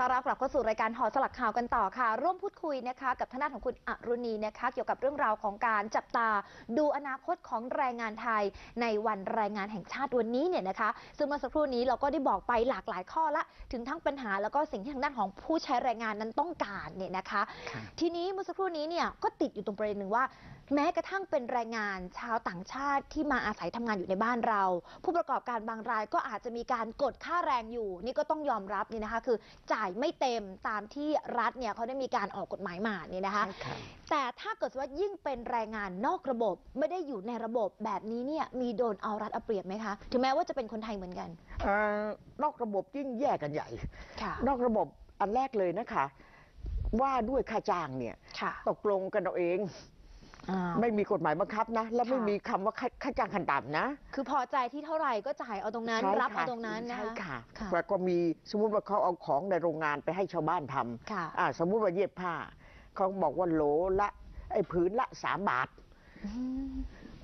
ต้อนรับกลับเข้าสู่รายการหอสลักข่าวกันต่อค่ะ ร่วมพูดคุยนะคะ กับทางด้านของคุณอรุณีนะคะ เกี่ยวกับเรื่องราวของการจับตา ดูอนาคตของแรงงานไทย ในวันแรงงานแห่งชาติวันนี้เนี่ยนะคะ ซึ่งเมื่อสักครู่นี้เราก็ได้บอกไปหลากหลายข้อละ ถึงทั้งปัญหาแล้วก็สิ่งที่ทางด้านของผู้ใช้แรงงานนั้นต้องการเนี่ยนะคะค่ะทีนี้เมื่อสักครู่นี้เนี่ยก็ติดอยู่ตรงประเด็นหนึ่งว่า แม้กระทั่งเป็นแรงงานชาวต่างชาติที่มาอาศัยทำงานอยู่ในบ้านเรา ผู้ประกอบการบางรายก็อาจจะมีการกดค่าแรงอยู่ นี่ก็ต้องยอมรับนี่นะคะคือจ่ายไม่เต็มตามที่รัฐเนี่ยเขาได้มีการออกกฎหมายมานี่นะคะใช่ค่ะแต่ถ้าเกิดว่ายิ่งเป็นแรงงานนอกระบบไม่ได้อยู่ในระบบแบบนี้เนี่ยมีโดนเอารัดเอาเปรียบไหมคะถึงแม้ว่าจะเป็นคนไทยเหมือนกันเอ่อนอกระบบยิ่งแย่กันใหญ่ค่ะนอกระบบอันแรกเลยนะคะ ว่าด้วยค่าจ้างเนี่ยค่ะตกลงกันเอาเอง อ่า ไม่มีกฎหมายบังคับนะ และไม่ค่ะมีคำว่าค่าค่าจ้างขั้นต่ำนะคือพอใจที่เท่าไหร่ก็จ่ายเอาตรงนั้น ใช่รับค่ะเอาตรงนั้นนะใช่คะ ค่ะค่ะ แล้วก็มีสมมุติว่าเขาเอาของในโรงงานไปให้ชาวบ้านทำค่ะ อ่าสมมุติว่าเย็บผ้าเขาบอกว่าโหลละไอ้ผืนละสามบาท อืม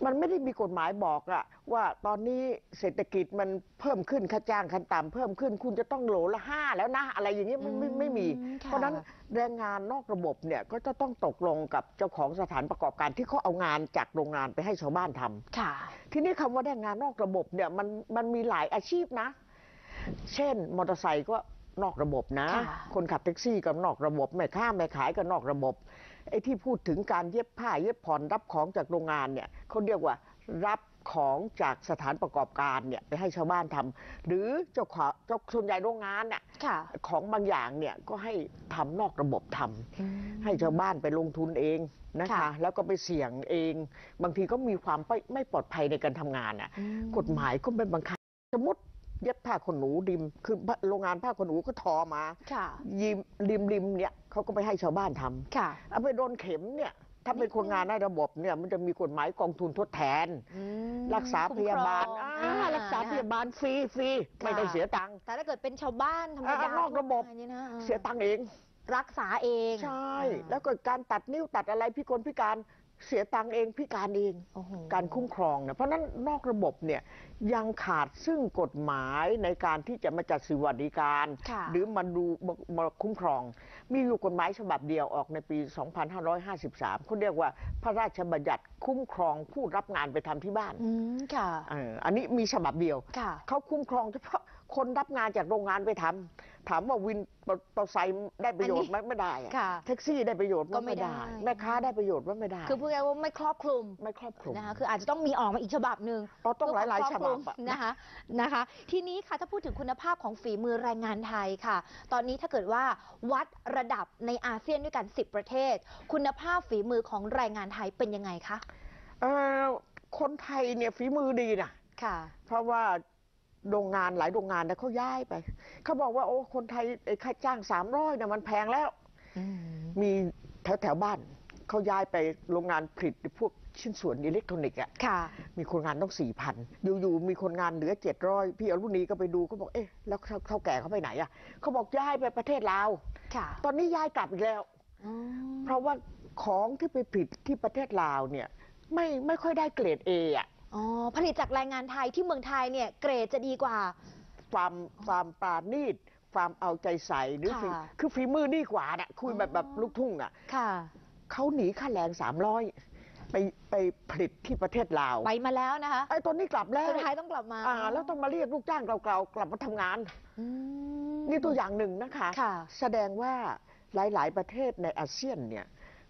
มันไม่ได้มีกฎหมายบอกอะว่าตอนนี้เศรษฐกิจมันเพิ่มขึ้นค่าจ้างขั้นต่ำเพิ่มขึ้นคุณจะต้องโหลละห้าแล้วนะ อะไรอย่างเงี้ยไม่ไม่ไม่มีอืมค่ะเพราะฉะนั้นแรงงานนอกระบบเนี่ยก็จะต้องตกลงกับเจ้าของสถานประกอบการที่เขาเอางานจากโรงงานไปให้ชาวบ้านทำค่ะ ทีนี้คำว่าแรงงานนอกระบบเนี่ยมันมันมีหลายอาชีพนะ เช่นมอเตอร์ไซค์ก็นอกระบบนะค่ะคนขับแท็กซี่ก็นอกระบบแม่ค้าแม่ขายก็นอกระบบ ไอ้ที่พูดถึงการเย็บผ้าเย็บผ่อนรับของจากโรงงานเนี่ยเขาเรียกว่ารับของจากสถานประกอบการเนี่ยไปให้ชาวบ้านทำหรือเจ้าของเจ้าส่วนใหญ่โรงงานน่ะค่ะของบางอย่างเนี่ยก็ให้ทำนอกระบบทำอืมให้ชาวบ้านไปลงทุนเองนะคะค่ะแล้วก็ไปเสี่ยงเอง บางทีก็มีความไม่ไม่ปลอดภัยในการทำงานอะอืมกฎหมายก็ไม่บังคับสมมติเย็บผ้าขนหนูริม คือโรงงานผ้าขนหนูก็ทอมาค่ะยิมริมริมเนี่ย เขาก็ไปให้ชาวบ้านทำค่ะเอาไปโดนเข็มเนี่ย ถ้าเป็นคนงานในระบบเนี่ย มันจะมีกฎหมายกองทุนทดแทนอืมรักษาพยาบาลคุ้มครองอ่าอ่รักษาพยาบาลฟรีฟรีค่ะไม่ได้เสียตังค์ แต่ถ้าเกิดเป็นชาวบ้านธรรมดาอ่านอกระบบทั่วไปนี่นะออเสียตังค์เอง รักษาเอง ใช่อ่าแล้วก็การตัดนิ้วตัดอะไรพิกลพิการ เสียตังค์เองพิการเองโอ้โหการคุ้มครองเนี่ยเพราะฉะนั้นนอกระบบเนี่ยยังขาดซึ่งกฎหมายในการที่จะมาจัดสวัสดิการค่ะหรือมาดูมามาคุ้มครอง มีอยู่กฎหมายฉบับเดียวออกในปี 2553เขาเรียกว่าพระราชบัญญัติคุ้มครองผู้รับงานไปทำที่บ้านอืมค่ะเอออันนี้มีฉบับเดียวค่ะเขาคุ้มครองเฉพาะคนรับงานจากโรงงานไปทำ ถามว่าวินมอเตอร์ไซค์ได้ประโยชน์ไหมไม่ได้อะค่ะแท็กซี่ได้ประโยชน์ไหมก็ไม่ไม่ได้ได้ แม่ค้าได้ประโยชน์ไหมไม่ได้ คือพูดง่ายๆว่าไม่ครอบคลุมไม่ครอบคลุมนะคะคืออาจจะต้องมีออกมาอีกฉบับหนึ่งเพราะต้องหลายๆเพื่อควมครอบคลุมฉบับอะนะคะนะคะ ทีนี้ค่ะถ้าพูดถึงคุณภาพของฝีมือแรงงานไทยค่ะ ตอนนี้ถ้าเกิดว่าวัดระดับในอาเซียนด้วยกัน 10 ประเทศ คุณภาพฝีมือของแรงงานไทยเป็นยังไงคะเอ่อคนไทยเนี่ยฝีมือดีนะค่ะ เพราะว่า โรงงานหลายโรงงานนะเขาย้ายไป เขาบอกว่าโอ้คนไทยไอ้ค่าจ้างสามร้อยนะมันแพงแล้วอืมมีแถวแถวๆบ้านเขาย้ายไปโรงงานผลิตพวกชิ้นส่วนอิเล็กทรอนิกส์อะค่ะมีคนงานต้องสี่พันอยู่ๆมีคนงานเหลือเจ็ดร้อยพี่อรุณีก็ไปดูเขาบอกเอ๊ะแล้วเท่าเท่าแก่เขาไปไหนอะเขาบอกย้ายไปประเทศลาวค่ะตอนนี้ย้ายกลับอีกแล้วอืมเพราะว่าของที่ไปผลิตที่ประเทศลาวเนี่ยไม่ไม่ค่อยได้เกรดเออะ อ๋อผลิตจากแรงงานไทยที่เมืองไทยเนี่ยเกรดจะดีกว่า ความความปราณีตความเอาใจใส่หรือฝีค่ะคือฝีมือดีกว่าน่ะคุยแบบอ๋อแบบลูกทุ่งอะค่ะ เขาหนีค่าแรงสามร้อยไปไปผลิตที่ประเทศลาวไปมาแล้วนะคะไอ้ตอนนี้กลับแล้วสุดท้ายต้องกลับมาอ่าแล้วต้องมาเรียกลูกจ้างเก่าๆกลับมาทำงาน อืม นี่ตัวอย่างหนึ่งนะคะ ค่ะ แสดงว่าหลาย ๆ ประเทศในอาเซียนเนี่ย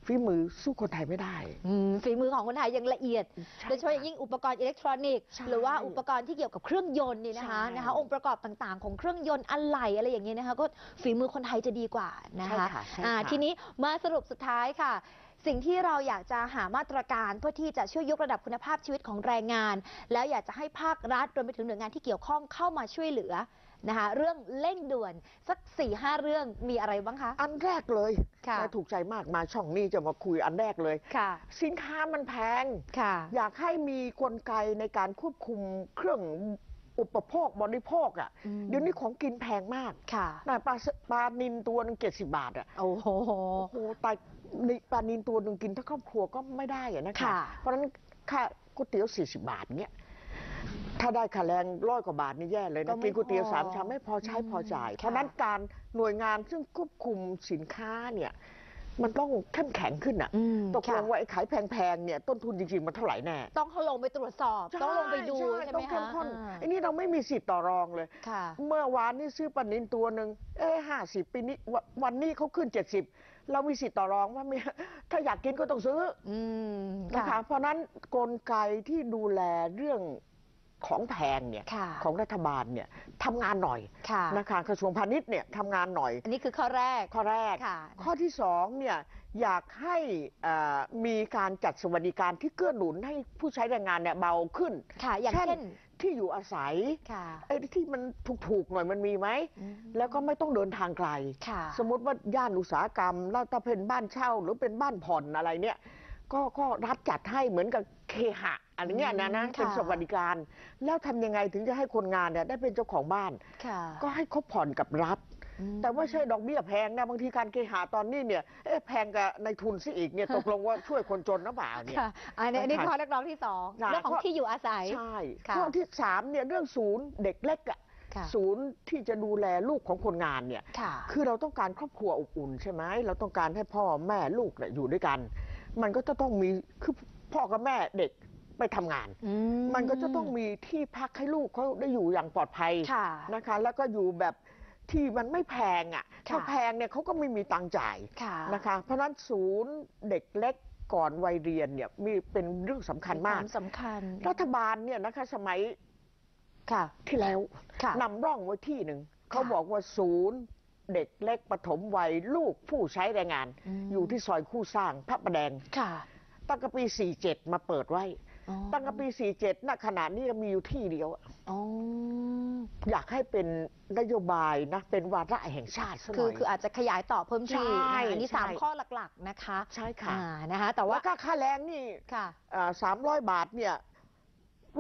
ฝีมือสู้คนไทยไม่ได้ อืมฝีมือของคนไทยยังละเอียดใช่โดยเฉพาะอย่างยิ่งอุปกรณ์อิเล็กทรอนิกส์ใช่หรือว่าอุปกรณ์ที่เกี่ยวกับเครื่องยนต์นี่นะคะใช่ นะคะ องค์ประกอบต่างๆ ของเครื่องยนต์อะไหล่อะไรอย่างเงี้ยนะคะ ก็ฝีมือคนไทยจะดีกว่านะคะใช่ค่ะใช่อ่าค่ะทีนี้มาสรุปสุดท้ายค่ะ สิ่งที่เราอยากจะหามาตรการเพื่อที่จะช่วยยกระดับคุณภาพชีวิตของแรงงาน แล้วอยากจะให้ภาครัฐรวมไปถึงหน่วยงานที่เกี่ยวข้องเข้ามาช่วยเหลือ นะคะ เรื่องเร่งด่วนสัก4ี่ห้าเรื่องมีอะไรบ้างคะ อันแรกเลยค่ะและถูกใจมากมาช่องนี้จะมาคุยอันแรกเลย ค่ะ สินค้ามันแพง ค่ะ อยากให้มีกลไกในการควบคุมเครื่องอุปโภคบริโภคอะอืมเดี๋ยวนี้ของกินแพงมากค่ะน่ะปลาสปลานินตัวหนึงเจ็ดสิบบาทอะโอ้โหโอ้โหตายนี่ปลานินตัวหนึ่งกินทั้งครอบครัวก็ไม่ได้อะนะคะค่ะเพราะฉะนั้นค่าก๋วยเตี๋ยวสี่สิบบาทเนี้ย ถ้าได้ค่าแรงร้อยกว่าบาทนี่แย่เลยก็นะไม่กินก๋วยเตี๋ยวพอสามชามไม่พอใช้อืมพอจ่ายค่ะเพราะฉะนั้นการหน่วยงานซึ่งควบคุมสินค้าเนี่ย มันต้องเข้มแข็งขึ้นอะอืมตกลงค่ะ ว่าไอ้ขายแพงๆเนี่ยต้นทุนจริงๆมันเท่าไหร่แน่ ต้องเขาลงไปตรวจสอบ ต้องลงไปดูใช่ไหมต้องเข้คะมข้นอ่าไอ้นี่เราไม่มีสิทธิ์ต่อรองเลย ค่ะ เมื่อวานนี่ซื้อปลานินตัวหนึ่งเอ้ห้าสิบปีนี้ววันนี้เขาขึ้นเจ็ดสิบเรามีสิทธิ์ต่อรองว่ามีถ้าอยากกินก็ต้องซื้ออืม นะคะเพราะฉะนั้นกลไกที่ดูแลเรื่อง ของแพงเนี่ยค่ะของรัฐบาลเนี่ยทำงานหน่อยค่ะนะคะกระทรวงพาณิชย์เนี่ยทำงานหน่อย อันนี้คือข้อแรกข้อแรกค่ะข้อที่สองเนี่ยอยากให้เอ่อมีการจัดสวัสดิการที่เกื้อหนุนให้ผู้ใช้แรงงานเนี่ยเบาขึ้นค่ะอย่างเช่นเช่นที่อยู่อาศัยค่ะไอ้ที่มันถูกๆหน่อยมันมีไหมอืมแล้วก็ไม่ต้องเดินทางไกลค่ะสมมติว่าย่านอุตสาหกรรมแล้วถ้าเป็นบ้านเช่าหรือเป็นบ้านผ่อนอะไรเนี่ย ก็ก็รัฐจัดให้เหมือนกับเคหะอะไรเงี้ยนะนะอืมเป็นค่ะสวัสดิการ แล้วทำยังไงถึงจะให้คนงานเนี่ยได้เป็นเจ้าของบ้าน ค่ะ ก็ให้เขาผ่อนกับรัฐ อืม แต่ว่าใช่ดอกเบี้ยแพงนะบางทีการเคหะตอนนี้เนี่ยเอ๊ะแพงกับในทุนซะอีกเนี่ยตกลงว่าช่วยคนจนหรือเปล่าเนี่ย ค่ะอันนี้อันนี้ค่ะข้อเรียกร้องที่สองค่ะเรื่องของข้อที่อยู่อาศัย ใช่ค่ะข้อที่สามเนี่ยเรื่องศูนย์เด็กเล็กอะค่ะ ศูนย์ที่จะดูแลลูกของคนงานเนี่ย ค่ะ คือเราต้องการครอบครัวอบอุ่นใช่ไหม เราต้องการให้พ่อแม่ลูกเนี่ยอยู่ด้วยกัน มันก็จะต้องมีคือพ่อกับแม่เด็กไปทำงาน อืมันก็จะต้องมีที่พักให้ลูกเขาได้อยู่อย่างปลอดภัยค่ะ นะคะ แล้วก็อยู่แบบที่มันไม่แพงอะค่ะถ้าแพงเนี่ยเขาก็ไม่มีตังค์จ่าย ค่ะ นะคะเพราะฉะนั้นศูนย์เด็กเล็กก่อนวัยเรียนเนี่ยมีเป็นเรื่องสำคัญมากวสำคัญรัฐบาลเนี่ยนะคะสมัยค่ะ ที่แล้วค่ะ นำร่องไว้ที่หนึ่งเขาค่ะ บอกว่าศูนย์ เด็กเล็กปฐมวัยลูกผู้ใช้แรงงานอืมอยู่ที่ซอยคู่สร้างพระประแดงค่ะตั้งแต่ปี 47 มาเปิดไว้อ๋อตั้งแต่ปี 47ณขณะนี้มีอยู่ที่เดียวอ๋ออยากให้เป็นนโยบายนะ เป็นวาระแห่งชาติซะหคืน่ออยคืออาจจะขยายต่อเพิ่มที่ใช่นะคะอันนี้สามใช่ข้อหลักๆนะคะ ใช่ค่ะอ่านะคะแต่ว่าแล้วก็ค่าแรงนี่ค่ะสามร้อยบาทเนี่ย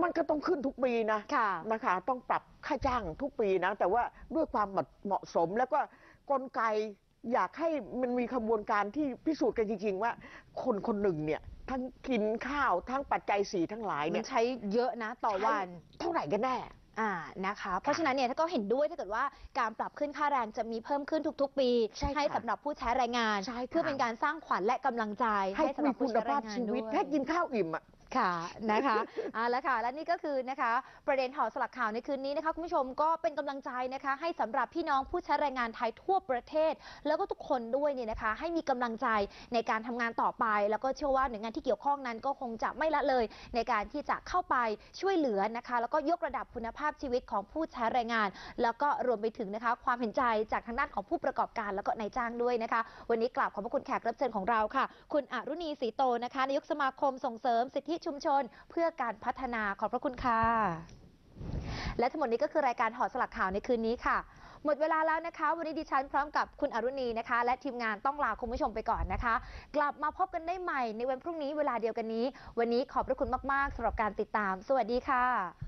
มันก็ต้องขึ้นทุกปีนะค่ะนะคะ ต้องปรับค่าจ้างทุกปีนะ แต่ว่าด้วยความเหมาะสมแล้วก็กลไกอยากให้มันมีขบวนการที่พิสูจน์กันจริง ๆ ว่าคนคนหนึ่งเนี่ยทั้งกินข้าวทั้งปัจจัยสีทั้งหลายมัเนี่นยใช้เยอะนะต่อวัน เท่าไหร่กันแน่ อ่านะคะ เพราะฉะนั้นเนี่ยถ้าก็เห็นด้วยถ้าเกิดว่าการปรับขึ้นค่าแรงจะมีเพิ่มขึ้นทุก ๆ ปีใช่ค่ะสำหรับผู้ใช้แรงงาน ใช่ค่ะ เพื่อเป็นการสร้างขวัญและกำลังใจให้ให้สำหมีรับคุผู้ณใช้แรภาพงงานชีวิตด้วยแค่กินข้าวอิ่มอะ ค่ะนะคะเอาละค่ะ และนี่ก็คือนะคะ ประเด็นหอสลักข่าวในคืนนี้นะคะคุณผู้ชมก็เป็นกำลังใจนะคะ ให้สำหรับพี่น้องผู้ใช้แรงงานไทยทั่วประเทศ แล้วก็ทุกคนด้วยเนี่ยนะคะ ให้มีกำลังใจในการทำงานต่อไป แล้วก็เชื่อว่าหน่วยงานที่เกี่ยวข้องนั้นก็คงจะไม่ละเลย ในการที่จะเข้าไปช่วยเหลือนะคะ แล้วก็ยกระดับคุณภาพชีวิตของผู้ใช้แรงงาน แล้วก็รวมไปถึงนะคะ ความเห็นใจจากทางด้านของผู้ประกอบการแล้วก็นายจ้างด้วยนะคะ วันนี้กราบขอบพระคุณแขกรับเชิญของเราค่ะ คุณอรุณีศรีโตนะคะนายกสมาคมส่งเสริมสิทธิชุมชนเพื่อการพัฒนาขอบพระคุณค่ะและทั้งหมดนี้ก็คือรายการหอสลักข่าวในคืนนี้ค่ะ หมดเวลาแล้วนะคะ วันนี้ดิฉันพร้อมกับคุณอรุณีนะคะ และทีมงานต้องลาคุณผู้ชมไปก่อนนะคะ กลับมาพบกันได้ใหม่ในวันพรุ่งนี้เวลาเดียวกันนี้ วันนี้ขอบพระคุณมากๆสำหรับการติดตาม สวัสดีค่ะ